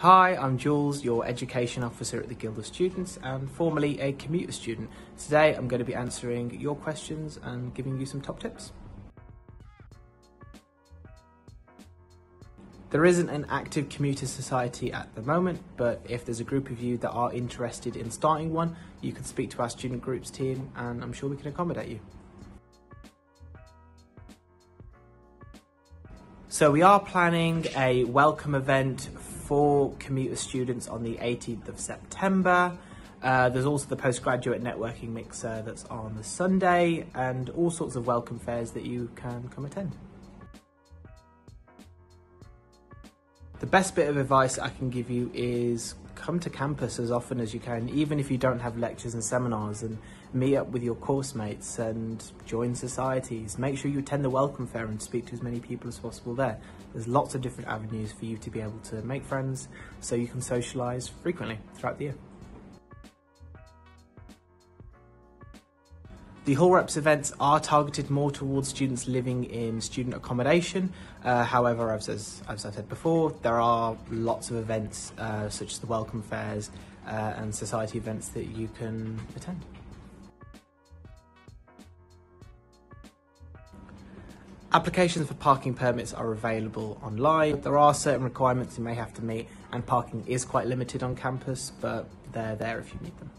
Hi, I'm Jules, your Education Officer at the Guild of Students and formerly a commuter student. Today I'm going to be answering your questions and giving you some top tips. There isn't an active commuter society at the moment, but if there's a group of you that are interested in starting one, you can speak to our student groups team and I'm sure we can accommodate you. So we are planning a welcome event for commuter students on the 18th of September. Uh, there's also the postgraduate networking mixer that's on the Sunday and all sorts of welcome fairs that you can come attend. The best bit of advice I can give you is come to campus as often as you can, even if you don't have lectures and seminars, and meet up with your course mates and join societies. Make sure you attend the welcome fair and speak to as many people as possible there. There's lots of different avenues for you to be able to make friends so you can socialise frequently throughout the year. The Hall Reps events are targeted more towards students living in student accommodation. Uh, however, as, as, as, I said before, there are lots of events uh, such as the welcome fairs uh, and society events that you can attend. Applications for parking permits are available online. There are certain requirements you may have to meet and parking is quite limited on campus, but they're there if you need them.